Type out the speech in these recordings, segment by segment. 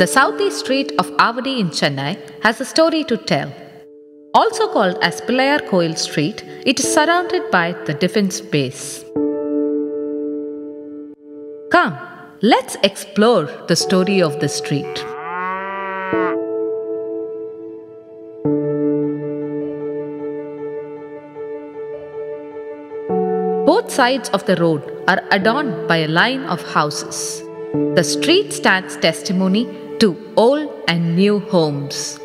The southeast street of Avadi in Chennai has a story to tell. Also called as Pillayar Koil Street, it is surrounded by the defense base. Come, let's explore the story of the street. Both sides of the road are adorned by a line of houses. The street stands testimony to old and new homes.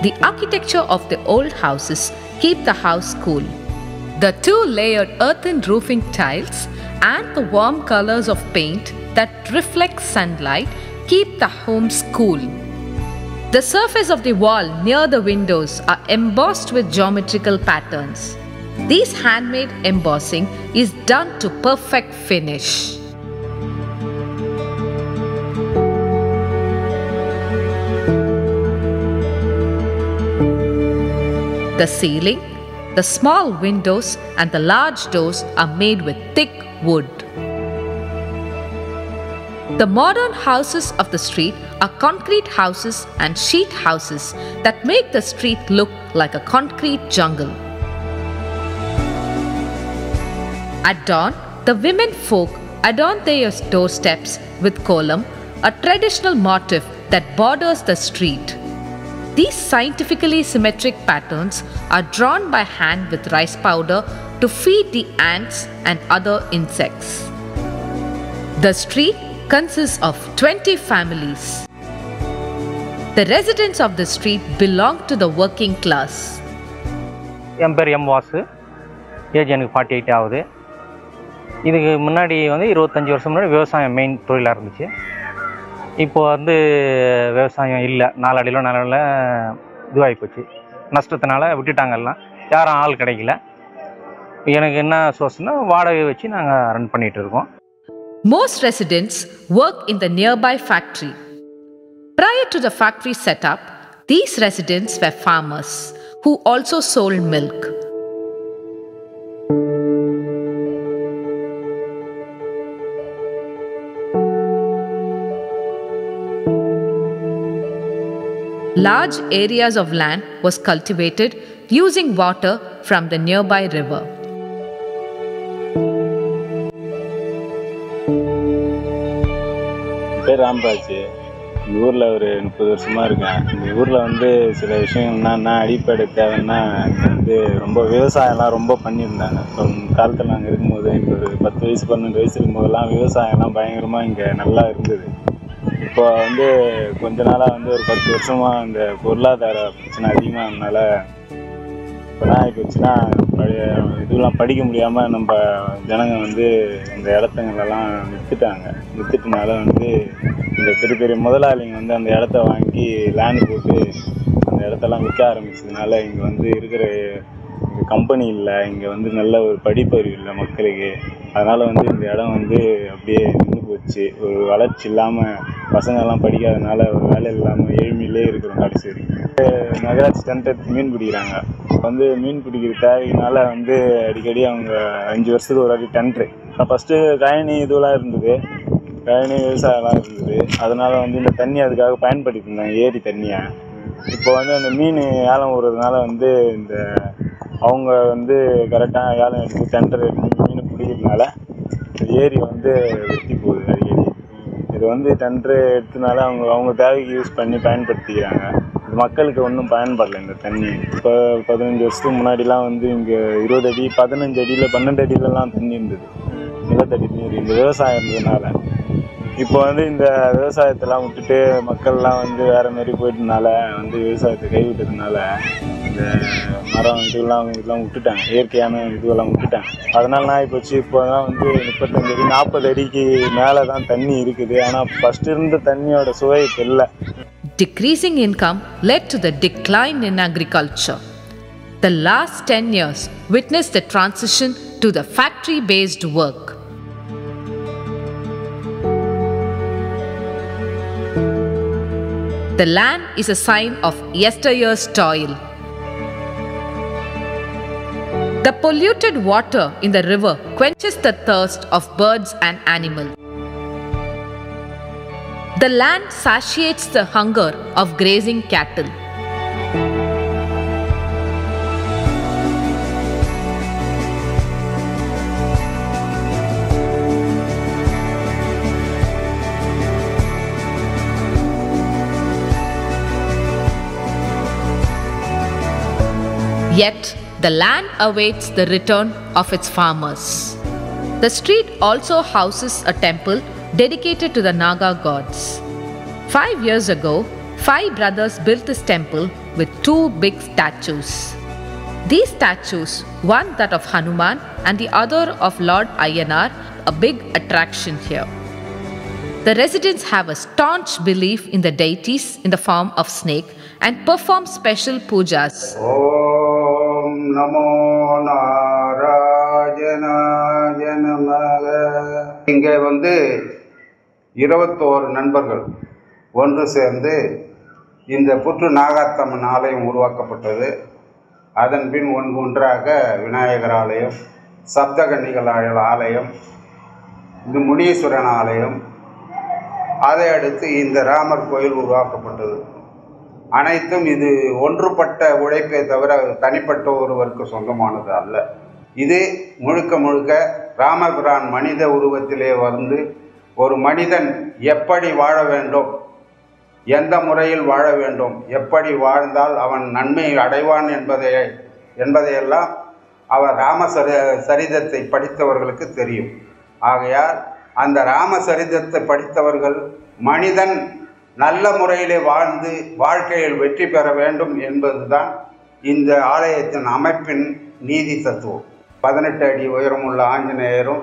The architecture of the old houses keep the house cool. The two-layered earthen roofing tiles and the warm colors of paint that reflect sunlight keep the homes cool. The surface of the wall near the windows are embossed with geometrical patterns. This handmade embossing is done to perfect finish. The ceiling, the small windows, and the large doors are made with thick wood. The modern houses of the street are concrete houses and sheet houses that make the street look like a concrete jungle. At dawn, the women folk adorn their doorsteps with kolam, a traditional motif that borders the street. These scientifically symmetric patterns are drawn by hand with rice powder to feed the ants and other insects. The street consists of 20 families. The residents of the street belong to the working class. என் பேர் M Vasu age எனக்கு forty eight ஆகுது இதுக்கு முன்னாடி வந்து இருபத்தஞ்சி வருஷம் முன்னாடி விவசாயம் மெயின் தொழிலாக இருந்துச்சு இப்போ வந்து விவசாயம் இல்லை நாலடியில் நாலடியில் இதுவாகி போச்சு நஷ்டத்தினால விட்டுட்டாங்க எல்லாம் யாரும் ஆள் கிடைக்கல எனக்கு என்ன சோர்ஸ்னா வாடகை வச்சு நாங்கள் ரன் பண்ணிகிட்டு இருக்கோம் Most residents work in the nearby factory. Prior to the factory setup, these residents were farmers who also sold milk. Large areas of land was cultivated using water from the nearby river. பேர் ராம்ராஜ். இந்த ஊரில் ஒரு முப்பது வருஷமாக இருக்கேன். இந்த ஊரில் வந்து சில விஷயம் என்னென்னா அடிப்படை தேவைன்னா வந்து ரொம்ப விவசாயம்லாம் ரொம்ப பண்ணியிருந்தாங்க. இப்போ காலத்தில் நாங்கள் இருக்கும்போது இப்போ ஒரு பத்து வயசு பன்னெண்டு வயசு இருக்கும்போதெல்லாம் விவசாயம்லாம் பயங்கரமாக இங்கே நல்லா இருந்தது. இப்போ வந்து கொஞ்ச நாளாக வந்து ஒரு பத்து வருஷமாக இந்த பொருளாதார பிரச்சனை அதிகமானதுனால இப்போலாம் ஆகிப்போச்சுன்னா பழைய இதெல்லாம் படிக்க முடியாமல் நம்ம ஜனங்க வந்து இந்த இடத்துங்களெல்லாம் விற்றுட்டாங்க விற்றுட்டனால வந்து இந்த பெரிய பெரிய முதலாளிங்க வந்து அந்த இடத்த வாங்கி லேண்டு போட்டு அந்த இடத்தெல்லாம் விற்க ஆரம்பிச்சதுனால இங்கே வந்து இருக்கிற இங்கே கம்பெனி இல்லை இங்கே வந்து நல்ல ஒரு படிப்பறிவு இல்லை மக்களுக்கு. அதனால் வந்து இந்த இடம் வந்து அப்படியே நின்று போச்சு. ஒரு வளர்ச்சி இல்லாமல் பசங்கள்லாம் படிக்காதனால ஒரு வேலை இல்லாமல் ஏழ்மையிலே இருக்கிறோம் கடைசி வரைக்கும் நகராட்சி டென்ட் மீன் பிடிக்கிறாங்க. வந்து மீன் பிடிக்கிற தேவையினால வந்து அடிக்கடி அவங்க அஞ்சு வருஷத்துக்கு ஒரு வாட்டி டென்ட்ரு ஃபஸ்ட்டு கழனி இதுவெல்லாம் இருந்தது. கழனி விவசாயம்லாம் இருந்தது. அதனால் வந்து இந்த தண்ணி அதுக்காக பயன்படுத்திட்டு இருந்தாங்க. ஏரி தண்ணியை. இப்போ வந்து அந்த மீன் ஏலம் விடுறதுனால வந்து இந்த அவங்க வந்து கரெக்டாக ஏலம் எடுத்து டெண்டர் எடுத்து மீன் ஏரி வந்து வெட்டி போகுது அடிக்கடி இது வந்து டெண்டர் எடுத்தனால அவங்க அவங்க தேவைக்கு யூஸ் பண்ணி பயன்படுத்திக்கிறாங்க. மக்களுக்கு ஒன்றும் பயன்படல இந்த தண்ணி. இப்போ பதினஞ்சு வருஷத்துக்கு முன்னாடிலாம் வந்து இங்கே இருபது அடி பதினஞ்சு அடியில் பன்னெண்டு அடியிலலாம் தண்ணி இருந்தது. நிலத்தடி நீர் இந்த விவசாயம் இருந்ததுனால. இப்போ வந்து இந்த விவசாயத்தெல்லாம் விட்டுட்டு மக்கள்லாம் வந்து வேறு மாதிரி போயிட்டனால வந்து விவசாயத்தை கைவிட்டதுனால இந்த மரம் இதெல்லாம் இதெல்லாம் விட்டுட்டாங்க. இயற்கையான இதுவெல்லாம் விட்டுட்டாங்க. அதனால நான் இப்போ இப்போதான் வந்து முப்பத்தஞ்சு அடி நாற்பது அடிக்கு மேலே தான் தண்ணி இருக்குது. ஆனால் ஃபஸ்ட்டு இருந்த தண்ணியோட சுவை இப்போ இல்லை Decreasing income led to the decline in agriculture. The last 10 years witnessed the transition to the factory based work. The land is a sign of yesteryear's toil. The polluted water in the river quenches the thirst of birds and animals. The land satiates the hunger of grazing cattle. Yet the land awaits the return of its farmers. The street also houses a temple dedicated to the Naga gods. Five years ago, five brothers built this temple with two big statues. These statues, one that of Hanuman and the other of Lord Ayyanar, a big attraction here. The residents have a staunch belief in the deities in the form of snake and perform special pujas. ஓம் நமோ நாராயணாய நமக இங்கே வந்து இருபத்தோரு நண்பர்கள் ஒன்று சேர்ந்து இந்த புற்று நாகாத்தம்மன் ஆலயம் உருவாக்கப்பட்டது. அதன் பின் ஒன்று ஒன்றாக விநாயகர் ஆலயம் சப்தகன்னிகள் ஆலயம் இந்த முனீஸ்வரன் ஆலயம். அதை அடுத்து இந்த ராமர் கோயில் உருவாக்கப்பட்டது. அனைத்தும் இது ஒன்றுபட்ட உழைப்பே தவிர தனிப்பட்ட ஒருவருக்கு சொந்தமானது அல்ல. இது முழுக்க முழுக்க ராமபிரான் மனித உருவத்திலே வந்து ஒரு மனிதன் எப்படி வாழ வேண்டும் எந்த முறையில் வாழ வேண்டும் எப்படி வாழ்ந்தால் அவன் நன்மை அடைவான் என்பதை என்பதையெல்லாம் அவர் ராமசரி சரிதத்தை படித்தவர்களுக்கு தெரியும். ஆகையால் அந்த ராமசரிதத்தை படித்தவர்கள் மனிதன் நல்ல முறையிலே வாழ்ந்து வாழ்க்கையில் வெற்றி பெற வேண்டும் என்பதுதான் இந்த ஆலயத்தின் அமைப்பின் நீதி தத்துவம். பதினெட்டு அடி உயரமுள்ள ஆஞ்சநேயரும்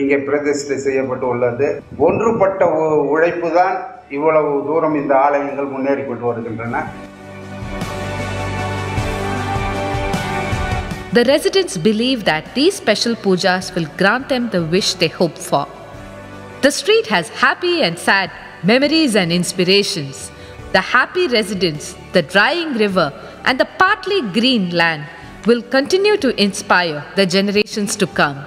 இங்கே பிரதிஷ்டை செய்யப்பட்டு உள்ளது. ஒன்றுபட்ட உழைப்பு தான் இவ்வளவு தூரம் இந்த ஆலயங்கள் முன்னேறி கொண்டு வருகின்றன. The residents believe that these special pujas will grant them the wish they hope for. The street has happy and sad memories and inspirations. The happy residents, the drying river, and the partly green land will continue to inspire the generations to come.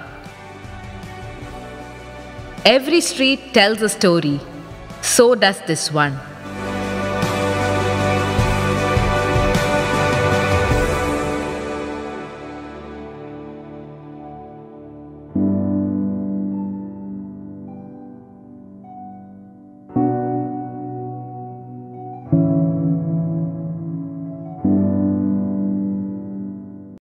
Every street tells a story. So does this one.